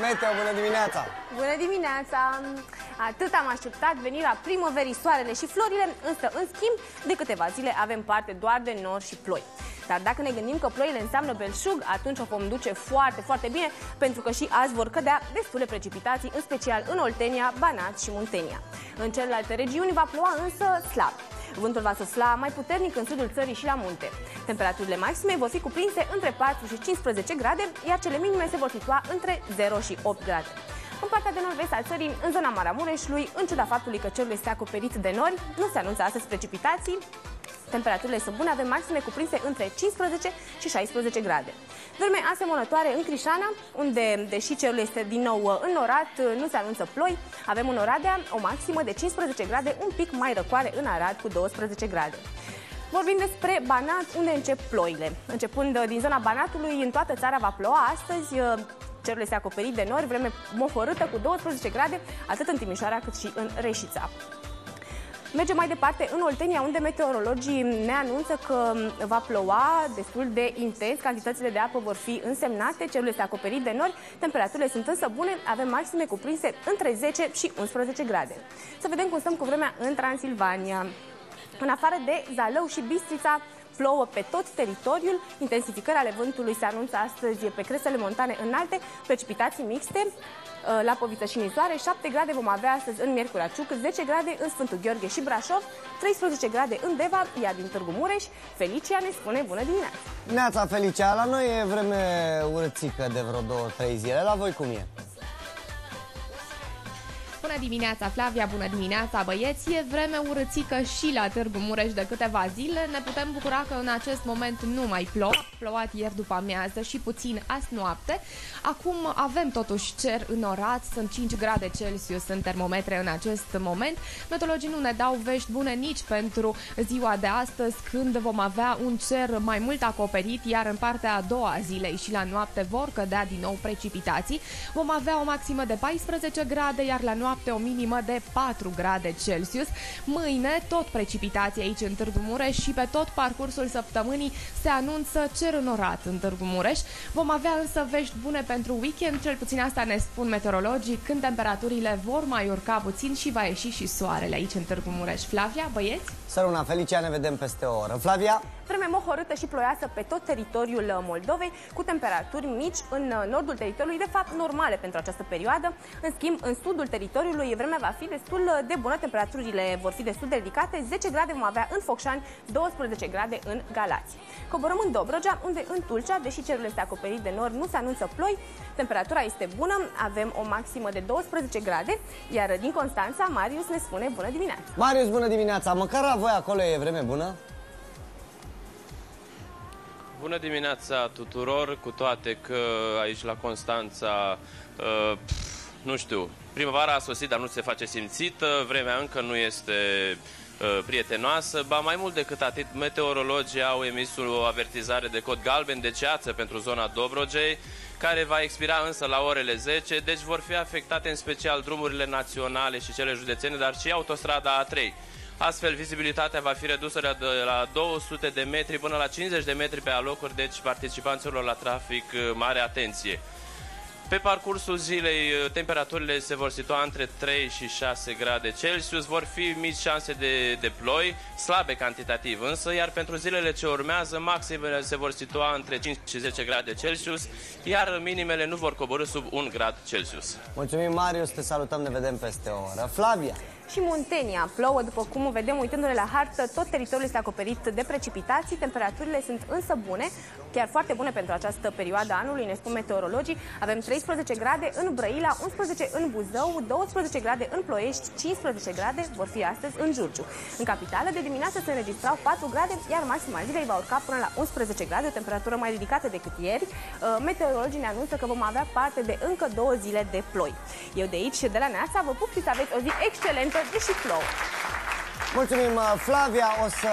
Meteo, bună dimineața! Bună dimineața! Atât am așteptat venirea primăverii, soarele și florile, însă, în schimb, de câteva zile avem parte doar de nor și ploi. Dar dacă ne gândim că ploile înseamnă belșug, atunci o vom duce foarte, foarte bine, pentru că și azi vor cădea destule precipitații, în special în Oltenia, Banat și Muntenia. În celelalte regiuni va ploua însă slab. Vântul va sufla mai puternic în sudul țării și la munte. Temperaturile maxime vor fi cuprinse între 4 și 15 grade, iar cele minime se vor situa între 0 și 8 grade. În partea de nord-vest al țării, în zona Maramureșului, în ciuda faptului că cerul este acoperit de nori, nu se anunță astăzi precipitații, Temperaturile sunt bune, avem maxime cuprinse între 15 și 16 grade. Vreme asemănătoare în Crișana, unde, deși cerul este din nou înnorat, nu se anunță ploi, avem în Oradea o maximă de 15 grade, un pic mai răcoare în Arad cu 12 grade. Vorbim despre Banat, unde încep ploile. Începând din zona Banatului, în toată țara va ploua astăzi, cerul este acoperit de nori, vreme mohorâtă cu 12 grade, atât în Timișoara cât și în Reșița. Mergem mai departe în Oltenia, unde meteorologii ne anunță că va ploua destul de intens, cantitățile de apă vor fi însemnate, cerul este acoperit de nori, temperaturile sunt însă bune, avem maxime cuprinse între 10 și 11 grade. Să vedem cum stăm cu vremea în Transilvania. În afară de Zalău și Bistrița, plouă pe tot teritoriul. Intensificări ale vântului se anunță astăzi pe crestele montane înalte, precipitații mixte. Uh, la Poviță și Nisoare, 7 grade vom avea astăzi în Miercurea Ciuc, 10 grade în Sfântul Gheorghe și Brașov, 13 grade în Deva, iar din Târgu Mureș, Felicia ne spune bună dimineața! Neața, Felicia, la noi e vreme urțică de vreo 2-3 zile, la voi cum e? Bună dimineața, Flavia, bună dimineața, băieți! E vreme urățică și la Târgu Mureș de câteva zile. Ne putem bucura că în acest moment nu mai plouă. Plouat ieri după amiază și puțin azi noapte. Acum avem totuși cer înorat, sunt 5 grade Celsius în termometre în acest moment. Meteorologii nu ne dau vești bune nici pentru ziua de astăzi, când vom avea un cer mai mult acoperit, iar în partea a doua a zilei și la noapte vor cădea din nou precipitații. Vom avea o maximă de 14 grade, iar la noapte noapte o minimă de 4 grade Celsius. Mâine tot precipitații aici în Târgu Mureș și pe tot parcursul săptămânii se anunță cer înorat în Târgu Mureș. Vom avea însă vești bune pentru weekend, cel puțin asta ne spun meteorologii, când temperaturile vor mai urca puțin și va ieși și soarele aici în Târgu Mureș. Flavia, băieți? Săruna, Felicia, ne vedem peste o oră. Flavia? Vreme mohorâtă și ploioasă pe tot teritoriul Moldovei, cu temperaturi mici în nordul teritoriului, de fapt normale pentru această perioadă. În schimb, în sudul teritoriului vremea va fi destul de bună, temperaturile vor fi destul de ridicate, 10 grade vom avea în Focșani, 12 grade în Galați. Coborăm în Dobrogea, unde în Tulcea, deși cerul este acoperit de nord, nu se anunță ploi, temperatura este bună, avem o maximă de 12 grade, iar din Constanța, Marius ne spune bună dimineața. Marius, bună dimineața! Măcar la voi acolo e vreme bună? Bună dimineața tuturor, cu toate că aici la Constanța, uh, nu știu, primăvara a sosit, dar nu se face simțită, vremea încă nu este uh, prietenoasă, ba mai mult decât atât, meteorologii au emis o avertizare de cod galben de ceață pentru zona Dobrogei, care va expira însă la orele 10, deci vor fi afectate în special drumurile naționale și cele județene, dar și autostrada A3. Astfel, vizibilitatea va fi redusă de la 200 de metri până la 50 de metri pe alocuri, deci participanților la trafic, mare atenție. Pe parcursul zilei, temperaturile se vor situa între 3 și 6 grade Celsius, vor fi mici șanse de, de ploi, slabe cantitativ însă, iar pentru zilele ce urmează, maximele se vor situa între 5 și 10 grade Celsius, iar minimele nu vor coborâ sub 1 grad Celsius. Mulțumim, Marius, te salutăm, ne vedem peste o oră. Flavia! Și Muntenia. Plouă, după cum vedem uitându-ne la hartă, tot teritoriul este acoperit de precipitații, temperaturile sunt însă bune, chiar foarte bune pentru această perioadă anului, ne spun meteorologii. Avem 13 grade în Brăila, 11 în Buzău, 12 grade în Ploiești, 15 grade vor fi astăzi în Giurgiu. În capitală de dimineață se înregistrau 4 grade, iar maxima zilei va urca până la 11 grade, o temperatură mai ridicată decât ieri. Uh, meteorologii ne anunță că vom avea parte de încă două zile de ploi. Eu de aici, de la Neasa, vă pup și să aveți o zi excelentă, deși plouă. Mulțumim, Flavia. O să